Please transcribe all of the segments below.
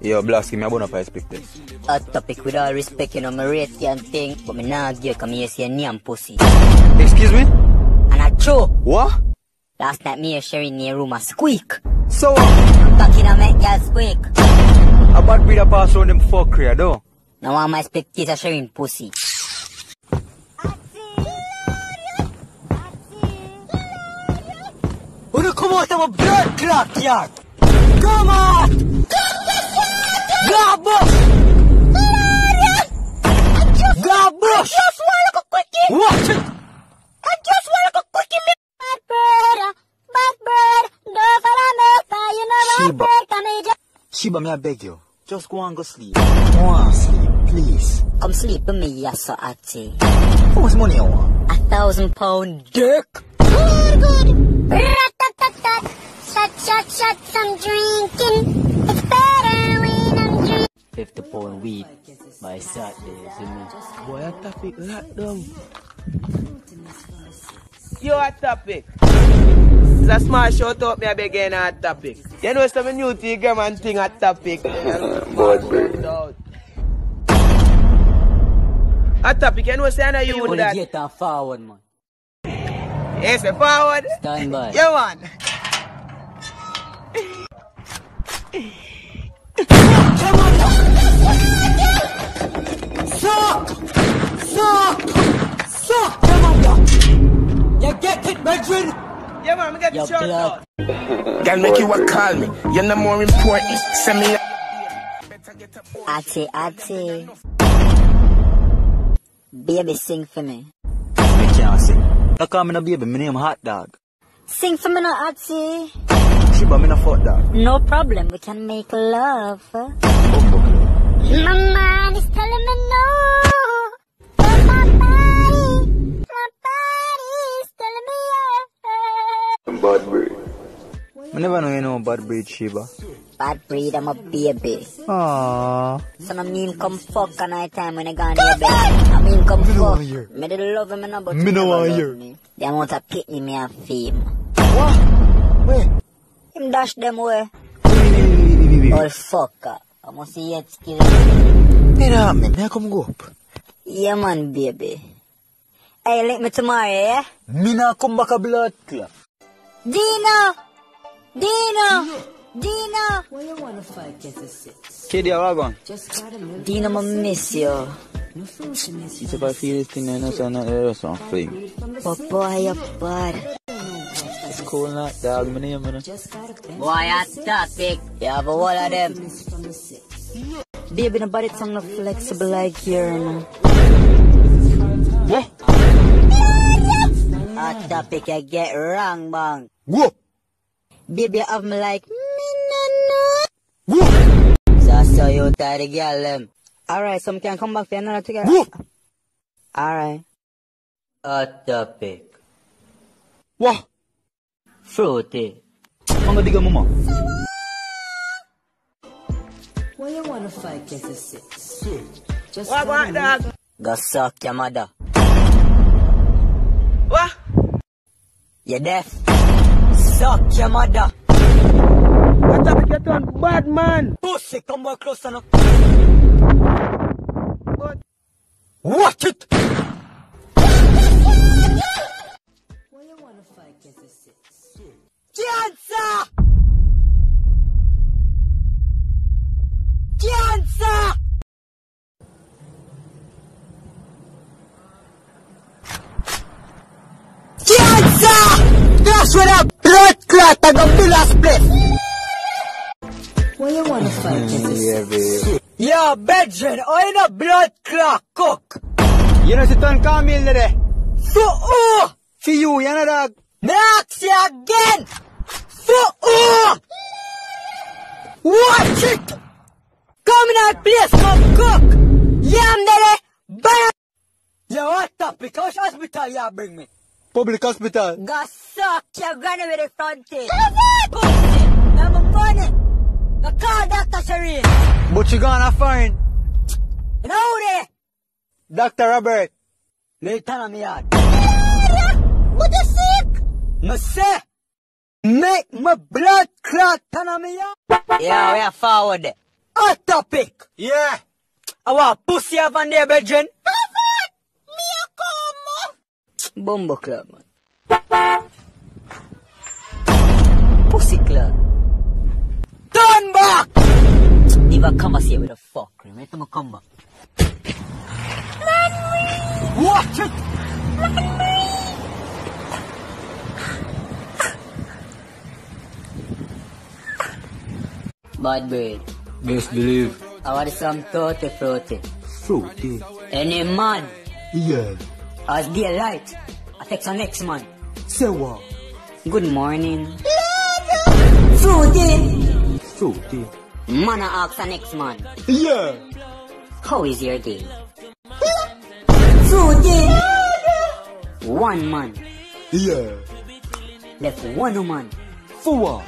Yo, Blast, give me a bona fide split this. A topic with all respect, you know, me rate you and thing, but me nah give you come here see a name pussy. Excuse me? And I true. What? Last night me and Sherry in your room a squeak. So, uh, I'm back in a make girl squeak. a bad breed a pass on them fuckery, though. Now want my spectator Sherry pussy. Gabush! Gabush! I just wanna go quickie! Watch it! I just wanna go quickie me! Bad bird, uh, bad bird, don't follow you know bad Sheba. bird can Shiba, me I beg you. Just go and go sleep. Go and sleep, please. Come sleep with me, yes, so Ati. How much money you want? A thousand pound dick. good, good. Shut, shut, shut, some drinking. It's better when I'm drinking. 50 pound weed by Saturday, see me? Boy, a topic locked down. Yo, hot topic. It's a small shout out me a beg you hot topic. You know some new thing game and thing hot topic. Hot topic, you know say I know you do Only that. get and forward, man. Yes, say forward. Stand by. Yeah, man. Suck! Suck! Suck, come on, ya! You get it, Benjamin? Yeah, man, me get the Yo, shout blood. out. Girl, make you a call me. You're no more important. Send me a Ati, Ati. Baby, sing for me. Me can't sing. Look, I'm in a baby, my name Hot Dog. Sing for me now, Ati. Shiba, me no fuck dog. No problem, we can make love. Bumbo My mind is telling me no. But my body, my body is telling me yes. Bad breed. I never know you know bad breed Shiba. Bad breed, I'm a baby. Aww. So I mean come fuck a night time when I go in your bed. I mean come Me fuck. want hear. Me did love him, no, but Me you no never want love hear. me. The amount of pitney me and fame. What? Wait. Him dash them away. All fucker. I must see yet skill. Me nah, me nah come go up. Yeah man, baby. Hey, link me tomorrow, yeah? Me nah come back a blood clot. Dino! Dino! Dino! Why you wanna fight against the six? Kid, yeah, what gone? Just gotta move. Dino, I miss you. No foolishness. If I feel this thing, I know so not there, so I'm fling. Boy, you're bad. It's cool, not dog, my name, man. Just gotta bend Boy, I topic. You have a wall of them. from the six. Baby, nobody tongue not flexible like you, know. What? Hot topic, you get wrong, bang. Whoa! Baby, you have me like, me no know. Whoa! So I saw you tie the girl, them. Alright, some can come back for another together. Whoa! Alright. Hot topic. What? Fruity. Mga diga mo, ma. Why you wanna fight against the six? Just What, what, dog? Go suck your mother. What? You deaf? Suck your mother. Hot topic, you turn bad man. Pussy, come more closer now. What? Watch it! Cancer! That's what a blood clot and a bill split. Why you wanna fight against the six? Yo, Benjamin, I in a blood clot cook. You know, si Ton Camille there. So, oh! For you, you know, dog. Me ask you again. So, oh! Watch it! Come in our place, come cook! Yam there, bam! Yo, what topic? Which hospital you bring me? Public hospital. Go suck your granny with the front teeth. Pussy! Now my money. Go call Dr. Shereen. But you gonna find You know who they? Dr. Robert. Later on me yard. But you sick? Me say, Make my blood clot turn on me up. Yeah, we are forward there. Hot topic. Yeah. I want pussy up on there, brethren. Me a come. Club. Pussy club. Turn back! Never come here with a fuck, right? I'ma come back. Watch it! Bad breed. Best believe. I want some tutti frutti. Fruity. Any man, Yeah. As daylight, I take some next man. Say what? Good morning. Fruity! Fruity. Man, I ask the next man. Yeah. How is your day? Fruity! One man. Yeah. Left one woman. For what?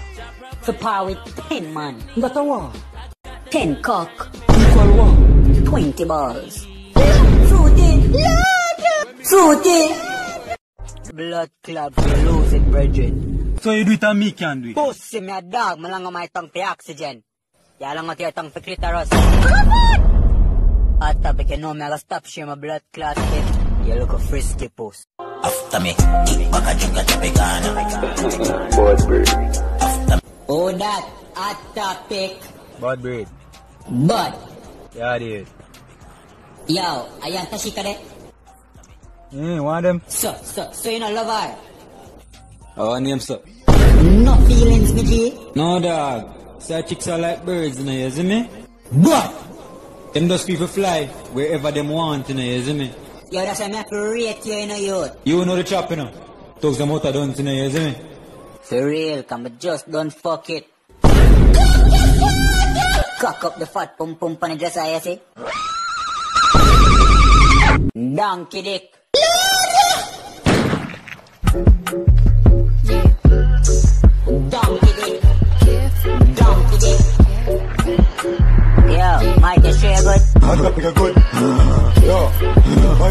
To par with ten man. That a what? Ten cock. Equal what? Twenty balls. Fruity! Fruity! Blood club for lose it, brethren. So you do it and me can do it. Pussy me a dog, malang ang may tongue for oxygen. Ya lang ang tongue for clitoris. At tabi ka no, me aga stop share my blood clot kid. You look a frisky puss. After me, kick back a jug at the vegana. Oh that, hot topic. Bad breed. But, Yeah, dude. yo, ayan tashi ka de. Mm, one of them. So, so, so you know love her. Our name, sir. No feelings, me G. No, dog. Say chicks are like birds, you know, you see me? But, them those people fly wherever them want, you know, you see me? Yo, that's why me have to rate you, you know, youth. You know the chop, you know? Talks them out of done, you know, you see me? For real, come but just don't fuck it. Cock up the fat pum pum pan dress I see. Donkey dick. Yo, Mike, this shit good? I got good. Yo.